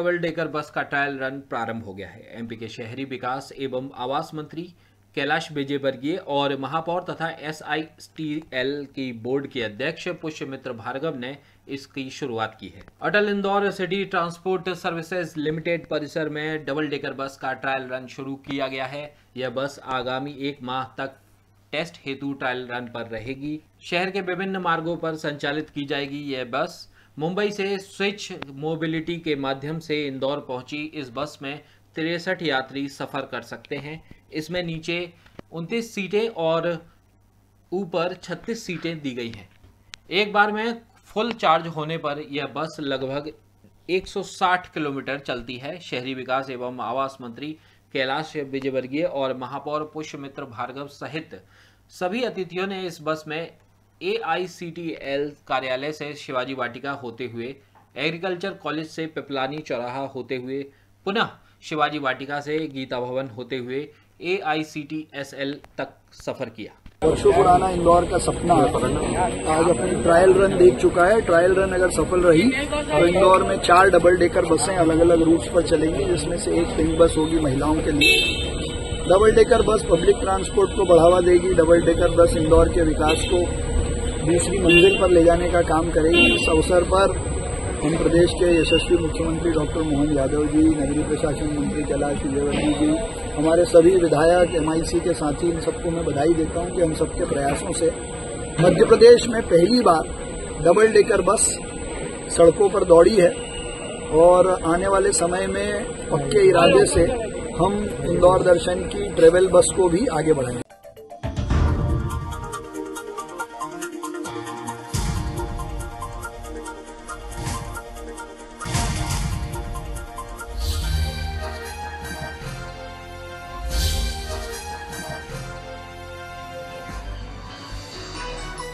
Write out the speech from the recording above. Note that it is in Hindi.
डबल डेकर बस का ट्रायल रन प्रारंभ हो गया है। एमपी के शहरी विकास एवं आवास मंत्री कैलाश विजयवर्गीय और महापौर तथा एस आई टी एल की बोर्ड के अध्यक्ष पुष्य मित्र भार्गव ने इसकी शुरुआत की है। Atal Indore city transport services limited परिसर में डबल डेकर बस का ट्रायल रन शुरू किया गया है। यह बस आगामी एक माह तक टेस्ट हेतु ट्रायल रन पर रहेगी। शहर के विभिन्न मार्गों पर संचालित की जाएगी। यह बस मुंबई से स्विच मोबिलिटी के माध्यम से इंदौर पहुँची। इस बस में तिरसठ यात्री सफ़र कर सकते हैं। इसमें नीचे उनतीस सीटें और ऊपर 36 सीटें दी गई हैं। एक बार में फुल चार्ज होने पर यह बस लगभग 160 किलोमीटर चलती है। शहरी विकास एवं आवास मंत्री कैलाश विजयवर्गीय और महापौर पुष्यमित्र भार्गव सहित सभी अतिथियों ने इस बस में AICTL कार्यालय से शिवाजी वाटिका होते हुए, एग्रीकल्चर कॉलेज से पिपलानी चौराहा होते हुए, पुनः शिवाजी वाटिका से गीता भवन होते हुए ए तक सफ़र किया। वर्षों पुराना इंदौर का सपना आज अपनी ट्रायल रन देख चुका है। ट्रायल रन अगर सफल रही तो इंदौर में चार डबल डेकर बसें अलग अलग रूट्स पर चलेंगी, जिसमें से एक पिंक बस होगी महिलाओं के लिए। Double decker bus public transport को बढ़ावा देगी। डबल डेकर बस इंदौर के विकास को दूसरी मंजिल पर ले जाने का काम करेगी। इस अवसर पर हम प्रदेश के यशस्वी मुख्यमंत्री डॉक्टर मोहन यादव जी, नगरीय प्रशासन मंत्री कैलाश विजयवर्गीय जी, हमारे सभी विधायक एमआईसी के साथी, इन सबको मैं बधाई देता हूँ कि हम सबके प्रयासों से मध्य प्रदेश में पहली बार डबल डेकर बस सड़कों पर दौड़ी है और आने वाले समय में पक्के इरादे से हम इंदौर दर्शन की ट्रेवल बस को भी आगे बढ़ाएँगे।